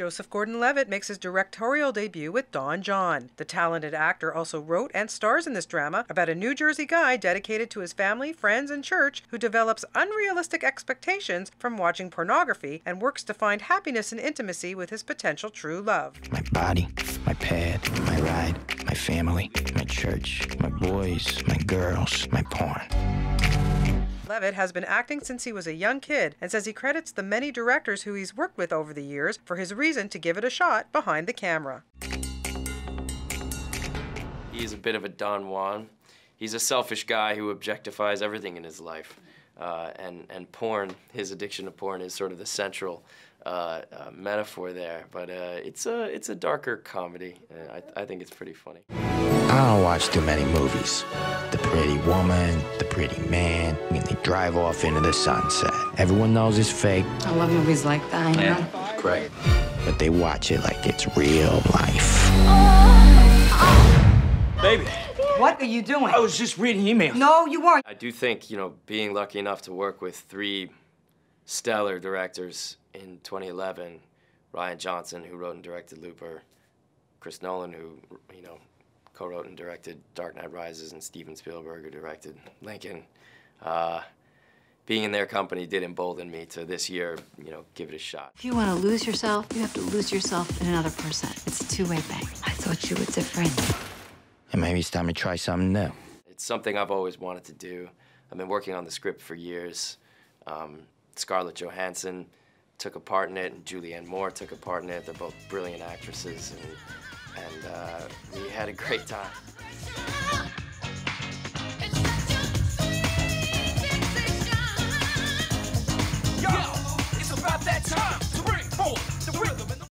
Joseph Gordon Levitt makes his directorial debut with Don Jon. The talented actor also wrote and stars in this drama about a New Jersey guy dedicated to his family, friends, and church who develops unrealistic expectations from watching pornography and works to find happiness and intimacy with his potential true love. My body, my pad, my ride, my family, my church, my boys, my girls, my porn. Levitt has been acting since he was a young kid and says he credits the many directors who he's worked with over the years for his reason to give it a shot behind the camera. He's a bit of a Don Juan. He's a selfish guy who objectifies everything in his life. Uh, and, and porn, his addiction to porn is sort of the central uh, uh, metaphor there. But uh, it's, a, it's a darker comedy. I, I think it's pretty funny. I don't watch too many movies. The pretty woman, the pretty man, and they drive off into the sunset. Everyone knows it's fake. I love movies like that, you know? Yeah, great. But they watch it like it's real life. Baby. What are you doing? I was just reading emails. No, you weren't. I do think, you know, being lucky enough to work with three stellar directors in 2011, Rian Johnson, who wrote and directed Looper, Chris Nolan, who, you know, co-wrote and directed Dark Knight Rises, and Steven Spielberg, who directed Lincoln. Uh, being in their company did embolden me to this year, you know, give it a shot. If you want to lose yourself, you have to lose yourself in another person. It's a two-way thing. I thought you were different. And maybe it's time to try something new. It's something I've always wanted to do. I've been working on the script for years. Um, Scarlett Johansson took a part in it, and Julianne Moore took a part in it. They're both brilliant actresses, and, and uh, we had a great time.